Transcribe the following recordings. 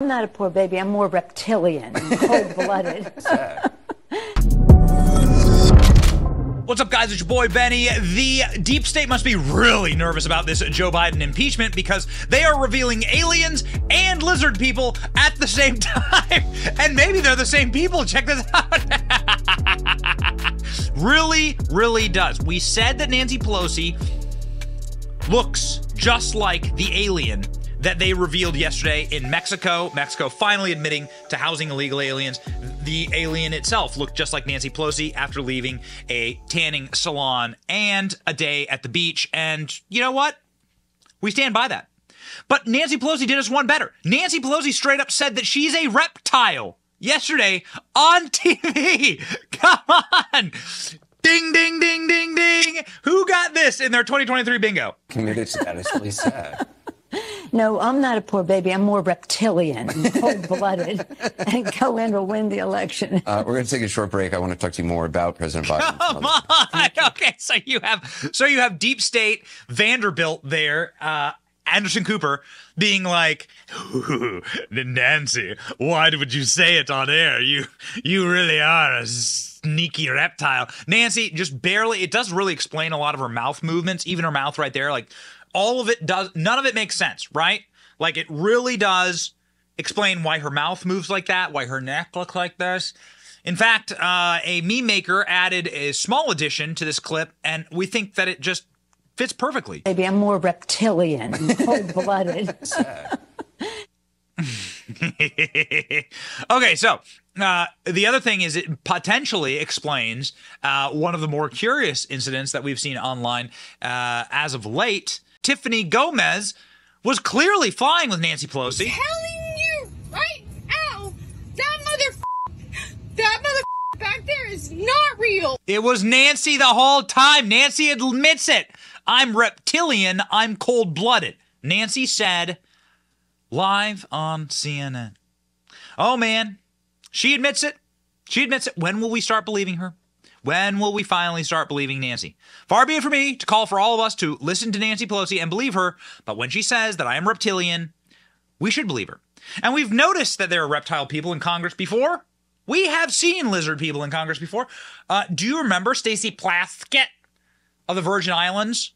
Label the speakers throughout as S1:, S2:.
S1: I'm not a poor baby. I'm more reptilian, cold blooded.
S2: What's up, guys? It's your boy Benny. The deep state must be really nervous about this Joe Biden impeachment because they are revealing aliens and lizard people at the same time. And maybe they're the same people. Check this out. really, really does. We said that Nancy Pelosi looks just like the alien that they revealed yesterday in Mexico. Mexico finally admitting to housing illegal aliens. The alien itself looked just like Nancy Pelosi after leaving a tanning salon and a day at the beach. And you know what? We stand by that. But Nancy Pelosi did us one better. Nancy Pelosi straight up said that she's a reptile yesterday on TV. Come on. Ding, ding, ding, ding, ding. Who got this in their 2023 bingo?
S3: Committed to that is really sad.
S1: No, I'm not a poor baby. I'm more reptilian, cold blooded. and Cohen will win the election.
S3: Uh, we're going to take a short break. I want to talk to you more about President Biden.
S2: Come on. Okay, so you have so you have deep state Vanderbilt there, uh, Anderson Cooper being like, Nancy, why would you say it on air? You you really are a sneaky reptile. Nancy just barely it does really explain a lot of her mouth movements, even her mouth right there. Like all of it does none of it makes sense, right? Like it really does explain why her mouth moves like that, why her neck looks like this. In fact, uh, a meme maker added a small addition to this clip, and we think that it just fits perfectly.
S1: Maybe I'm more reptilian, cold blooded.
S2: okay, so uh, the other thing is it potentially explains uh, one of the more curious incidents that we've seen online uh, as of late. Tiffany Gomez was clearly flying with Nancy Pelosi.
S4: telling you right now, that mother, that mother back there is not real.
S2: It was Nancy the whole time. Nancy admits it. I'm reptilian. I'm cold blooded. Nancy said live on CNN. Oh man, she admits it. She admits it. When will we start believing her? When will we finally start believing Nancy? Far be it for me to call for all of us to listen to Nancy Pelosi and believe her, but when she says that I am reptilian, we should believe her. And we've noticed that there are reptile people in Congress before. We have seen lizard people in Congress before. Uh, do you remember Stacey Plaskett of the Virgin Islands?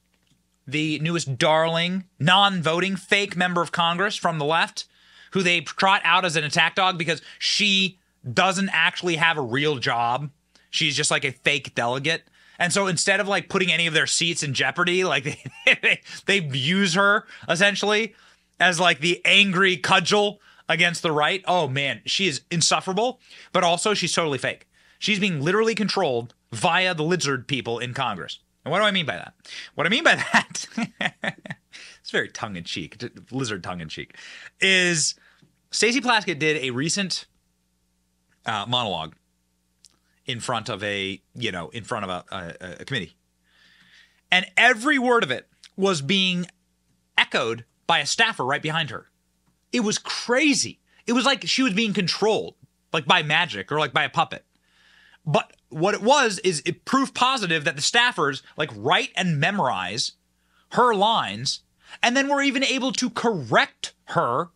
S2: The newest darling, non voting, fake member of Congress from the left, who they trot out as an attack dog because she doesn't actually have a real job. She's just like a fake delegate. And so instead of like putting any of their seats in jeopardy, like they, they, use her essentially as like the angry cudgel against the right. Oh man, she is insufferable, but also she's totally fake. She's being literally controlled via the lizard people in Congress. And what do I mean by that? What I mean by that, it's very tongue in cheek, lizard tongue in cheek, is Stacey Plaskett did a recent uh, monologue in front of a, you know, in front of a, a, a committee. And every word of it was being echoed by a staffer right behind her. It was crazy. It was like she was being controlled, like by magic or like by a puppet. But what it was is it proof positive that the staffers like write and memorize her lines and then were even able to correct her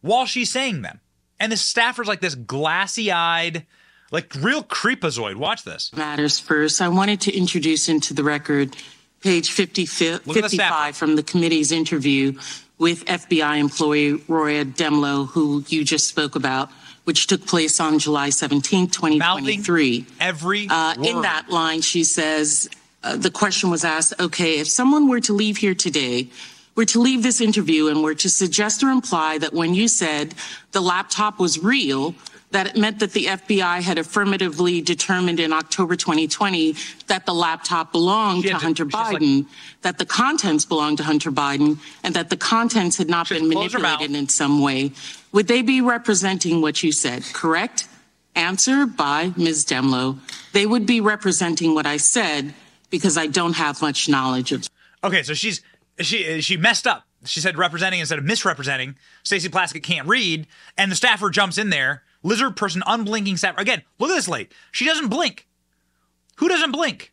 S2: while she's saying them. And the staffer's like this glassy eyed, like real creepazoid. Watch this.
S5: Matters first. I wanted to introduce into the record page 50,
S2: Look at the staffer.
S5: 55 from the committee's interview with FBI employee Laura Dehmlow, who you just spoke about, which took place on July 17, 2023.
S2: Every
S5: Uh, in that line, she says, uh, the question was asked, okay, if someone were to leave here today, were to leave this interview and were to suggest or imply that when you said the laptop was real, that it meant that the FBI had affirmatively determined in October 2020 that the laptop belonged to
S2: to-
S5: Hunter
S2: she's like-
S5: Biden, that the contents belonged to Hunter Biden, and that the contents had not been
S2: close her mouth.
S5: manipulated in some way, would they be representing what you said, correct? Answer by Ms. Dehmlow. They would be representing what I said because I don't have much knowledge of
S2: Okay, so she's she she messed up. She said representing instead of misrepresenting. Stacey Plaskett can't read, and the staffer jumps in there. Lizard person, unblinking staffer. Again, look at this lady. She doesn't blink. Who doesn't blink?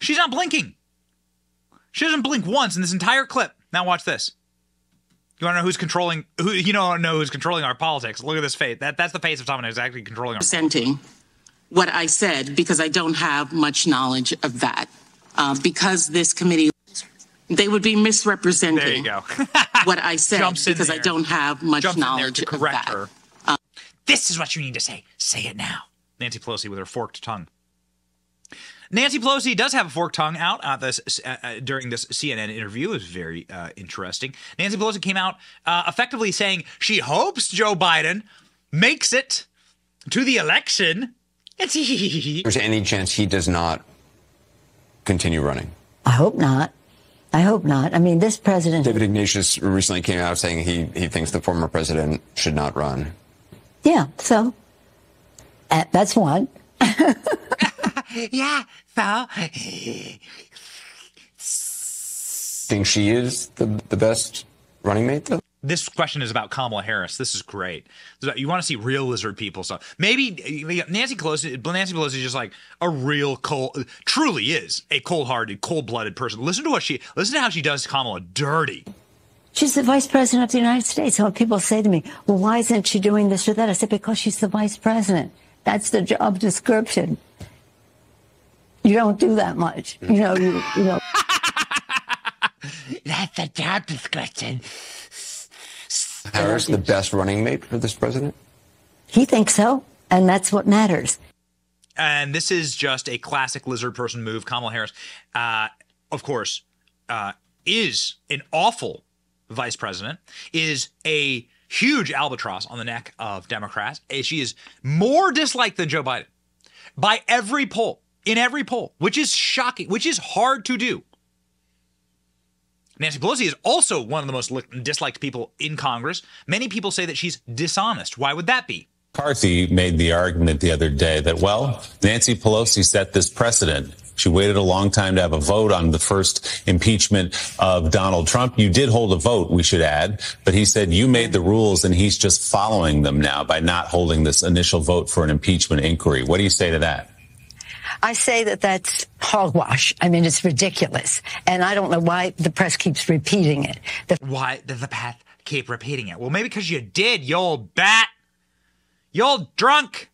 S2: She's not blinking. She doesn't blink once in this entire clip. Now watch this. You want to know who's controlling? Who you don't know who's controlling our politics? Look at this face. That that's the face of someone who's actually controlling our.
S5: Presenting what I said because I don't have much knowledge of that. Uh, because this committee, they would be misrepresenting
S2: There you go.
S5: what I said because I don't have much
S2: Jumps
S5: knowledge
S2: to
S5: of
S2: correct
S5: that.
S2: her. This is what you need to say. Say it now. Nancy Pelosi with her forked tongue. Nancy Pelosi does have a forked tongue out at this uh, uh, during this CNN interview. It was very uh, interesting. Nancy Pelosi came out uh, effectively saying she hopes Joe Biden makes it to the election. It's
S3: There's any chance he does not continue running?
S1: I hope not. I hope not. I mean, this president.
S3: David Ignatius recently came out saying he, he thinks the former president should not run.
S1: Yeah, so uh, that's one.
S2: yeah. So
S3: Think she is the, the best running mate, though?
S2: this question is about Kamala Harris. This is great. This is about- You want to see real lizard people So Maybe Nancy Pelosi, Nancy Pelosi is just like a real cold, truly is a cold-hearted, cold-blooded person. Listen to what she, listen to how she does Kamala dirty.
S1: She's the vice president of the United States. And when people say to me, well, why isn't she doing this or that? I said, because she's the vice president. That's the job description. You don't do that much. You know, you, you know.
S2: That's a job description.
S3: Harris the best running mate for this president?
S1: He thinks so. And that's what matters.
S2: And this is just a classic lizard person move. Kamala Harris, uh, of course, uh, is an awful vice president, is a huge albatross on the neck of Democrats. Uh, She is more disliked than Joe Biden by every poll, in every poll, which is shocking, which is hard to do. Nancy Pelosi is also one of the most disliked people in Congress. Many people say that she's dishonest. Why would that be?
S6: McCarthy made the argument the other day that, well, Nancy Pelosi set this precedent. She waited a long time to have a vote on the first impeachment of Donald Trump. You did hold a vote, we should add, but he said you made the rules and he's just following them now by not holding this initial vote for an impeachment inquiry. What do you say to that?
S1: I say that that's hogwash. I mean, it's ridiculous. And I don't know why the press keeps repeating it. The
S2: Why does the path keep repeating it? Well, maybe because you did, you old bat. You old drunk.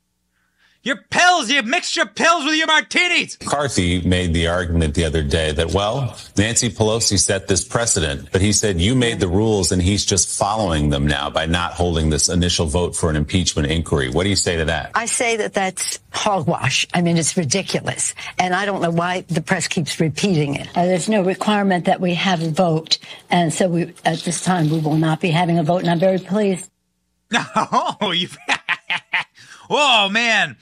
S2: Your pills, you mixed your pills with your martinis.
S6: McCarthy made the argument the other day that, well, Nancy Pelosi set this precedent, but he said you made the rules and he's just following them now by not holding this initial vote for an impeachment inquiry. What do you say to that?
S1: I say that that's hogwash. I mean, it's ridiculous. And I don't know why the press keeps repeating it. Uh, there's no requirement that we have a vote. And so we, at this time, we will not be having a vote. And I'm very pleased.
S2: Oh, you. Whoa, man.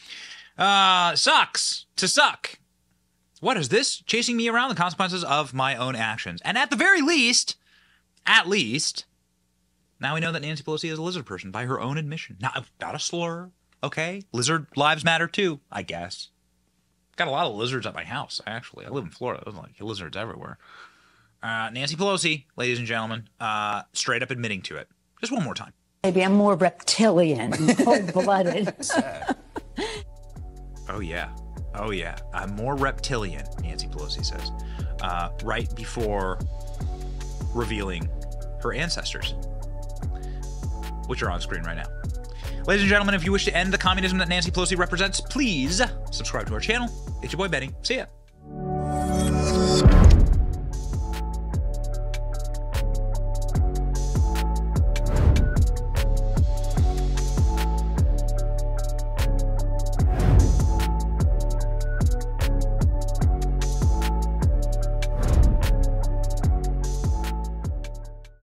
S2: Uh, sucks to suck. What is this? Chasing me around the consequences of my own actions. And at the very least, at least, now we know that Nancy Pelosi is a lizard person by her own admission. Not, not a slur, okay? Lizard lives matter too, I guess. Got a lot of lizards at my house, actually. I live in Florida. There's like lizards everywhere. Uh, Nancy Pelosi, ladies and gentlemen, uh, straight up admitting to it. Just one more time.
S1: Maybe I'm more reptilian, cold blooded.
S2: Oh yeah, oh yeah. I'm more reptilian, Nancy Pelosi says, uh, right before revealing her ancestors, which are on screen right now. Ladies and gentlemen, if you wish to end the communism that Nancy Pelosi represents, please subscribe to our channel. It's your boy Benny. See ya.